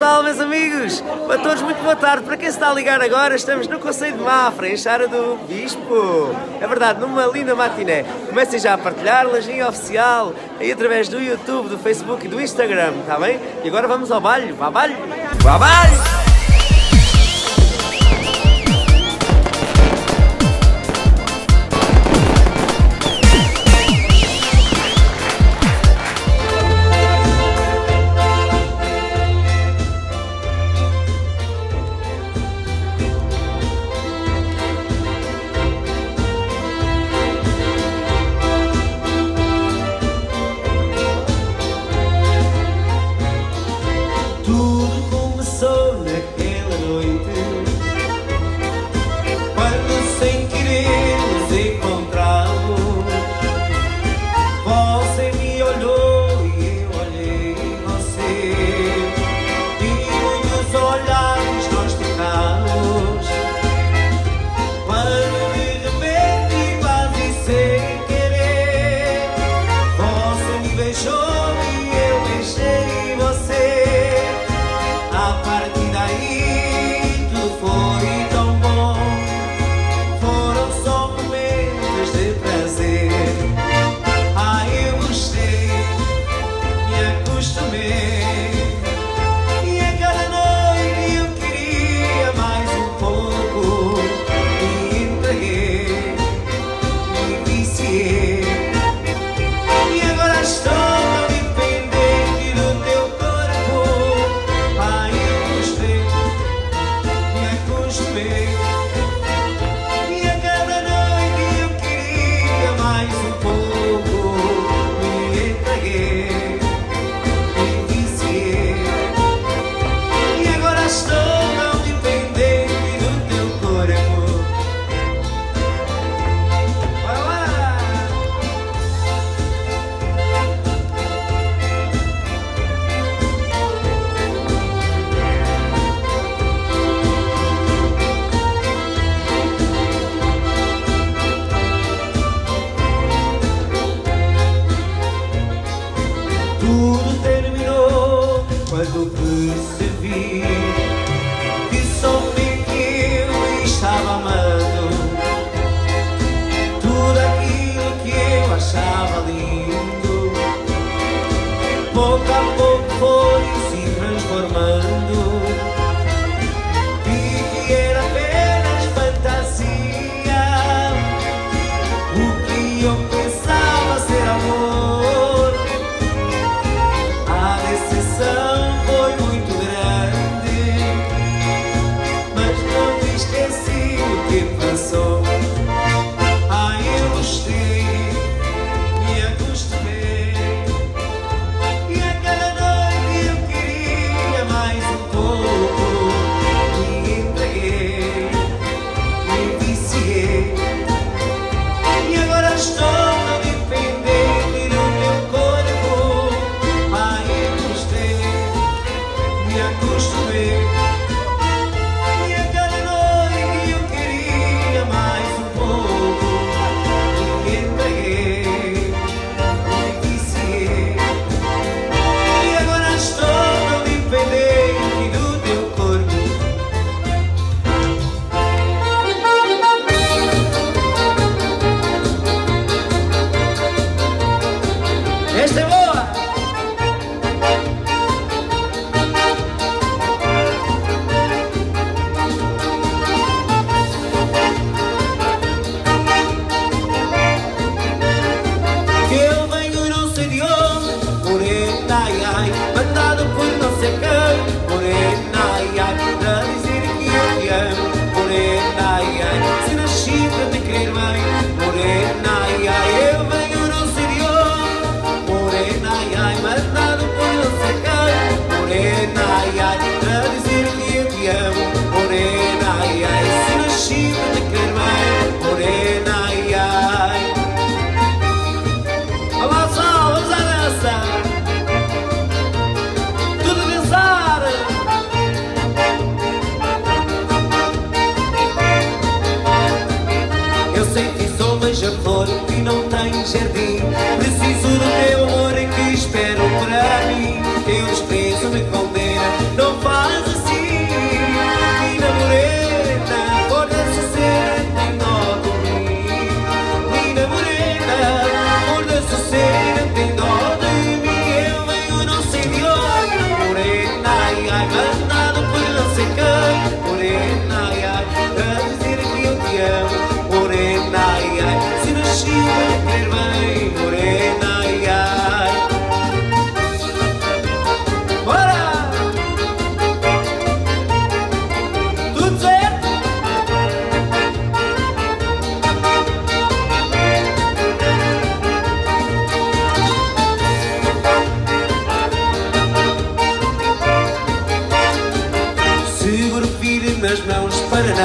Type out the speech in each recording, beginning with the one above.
Olá meus amigos, a todos muito boa tarde. Para quem se está a ligar agora, estamos no Conselho de Mafra, em Chara do Bispo. É verdade, numa linda matiné. Comecem já a partilhar, lajinha oficial, aí através do YouTube, do Facebook e do Instagram, está bem? E agora vamos ao baile, vá baile, vá baile! 저 acostumei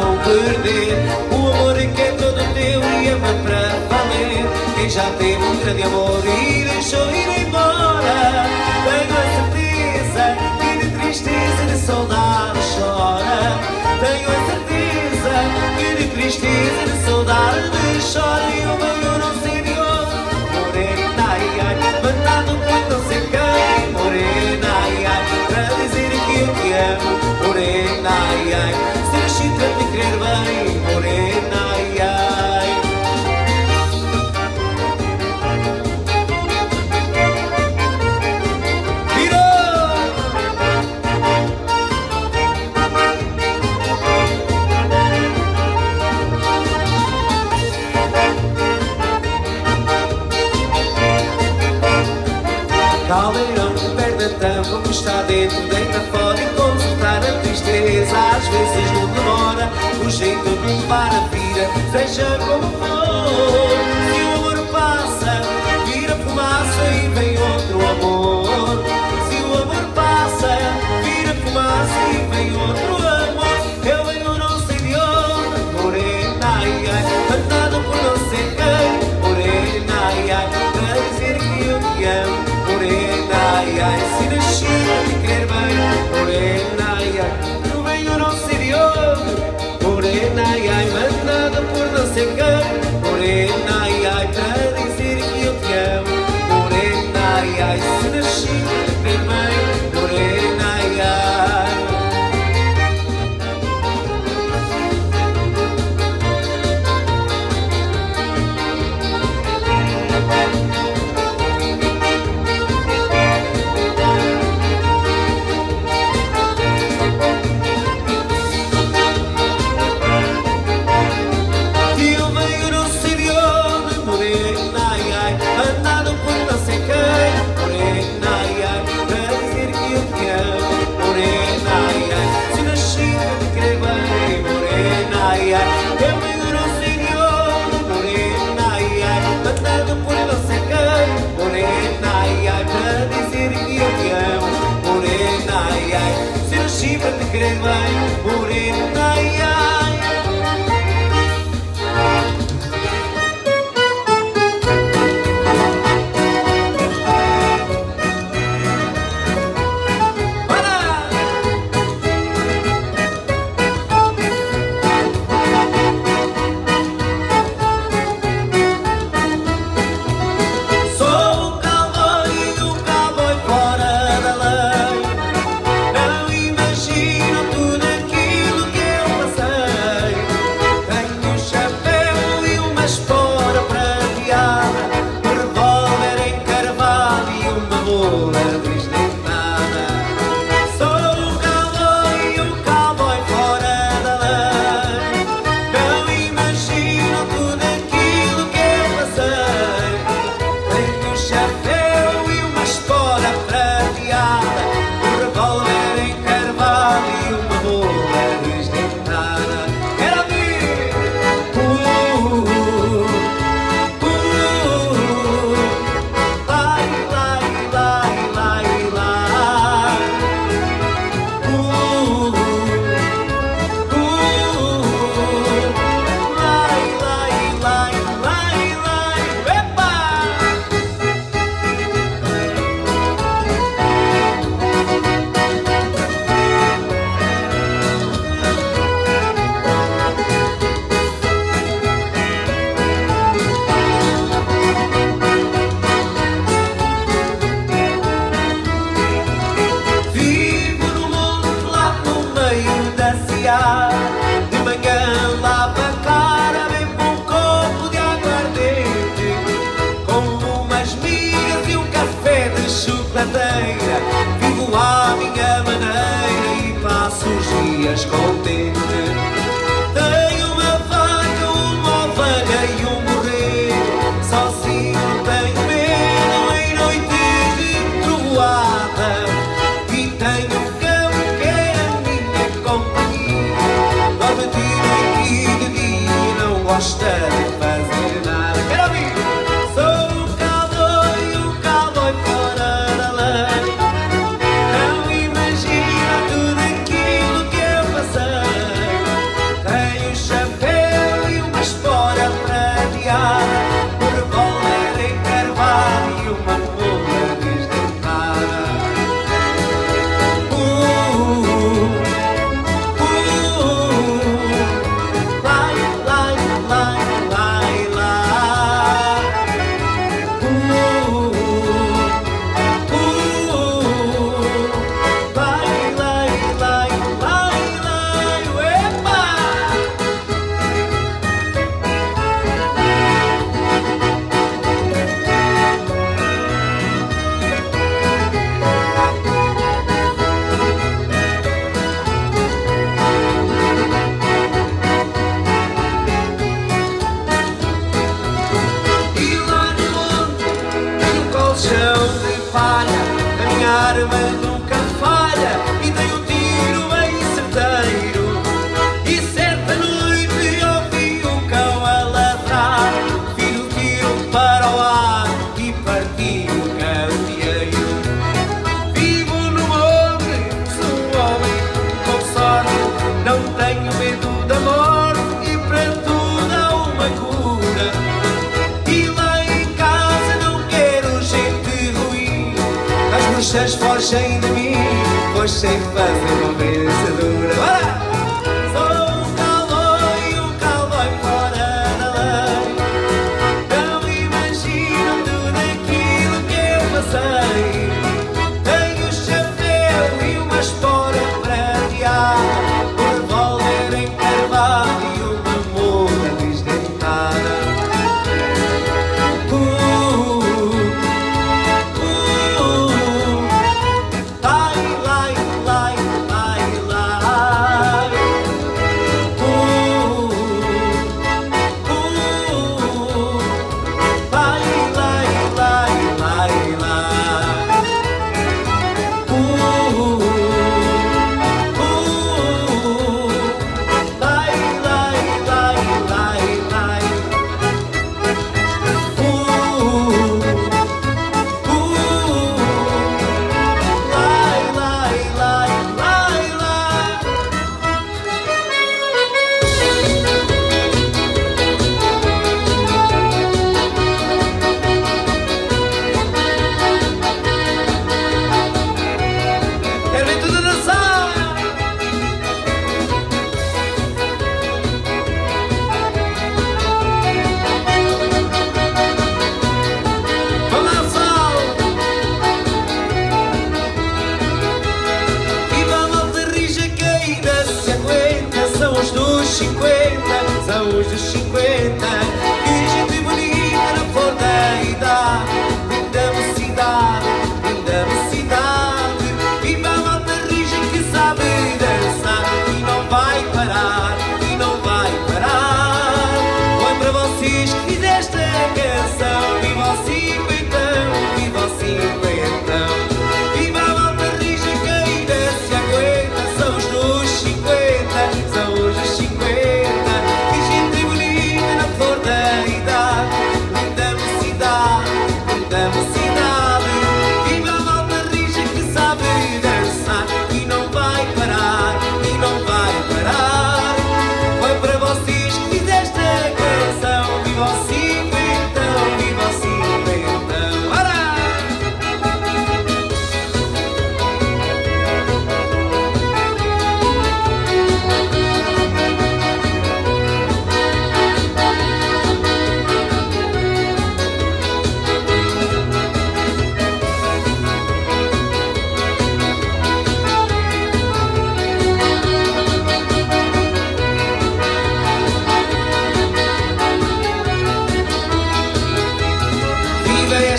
não perder. O amor é que é todo teu e ama para valer. Quem já teve um grande amor e deixou ir embora. Tenho a certeza que de tristeza de saudade chora. Tenho a certeza que de tristeza de saudade chora. E o meu não seria enviou Morena, ai, ai, mandado por não sei quem. Morena, ai, ai, para dizer que eu te amo. Morena, ai, ai si te creer, morena. papel puxas, foge em mim, pois sei fazer uma vencedora. Bora!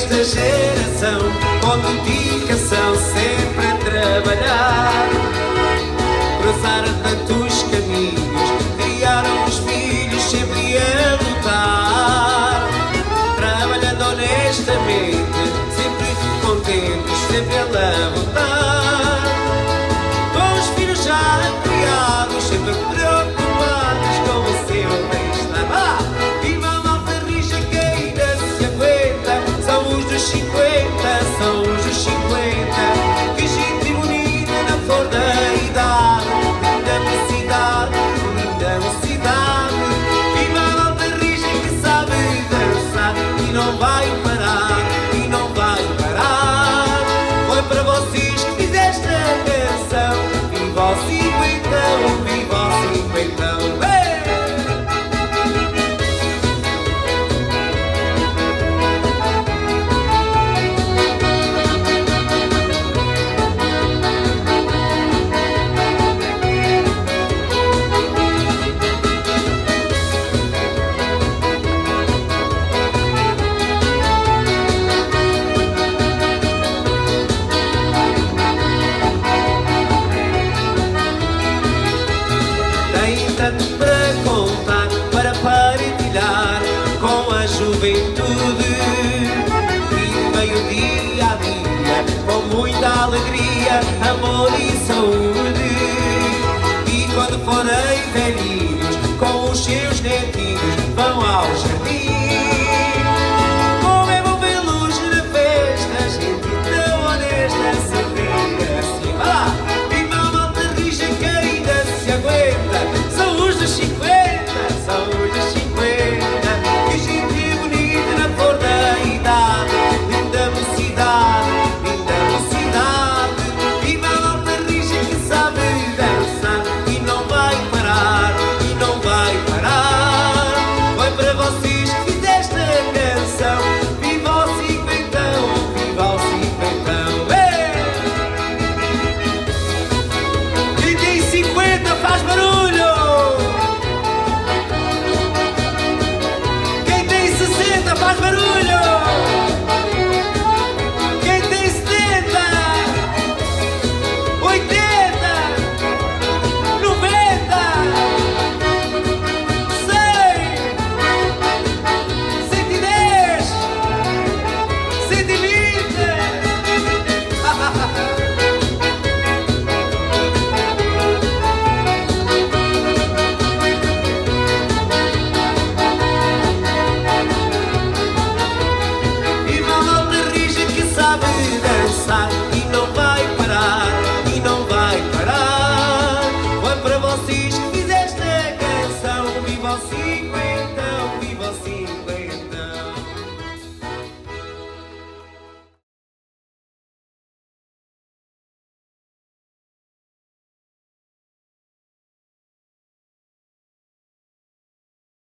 desta geração, com dedicação sempre a trabalhar. Cruzaram tantos caminhos, criaram os filhos sempre a lutar. Trabalhando honestamente, sempre contentes, sempre a lutar. vão ao jardim.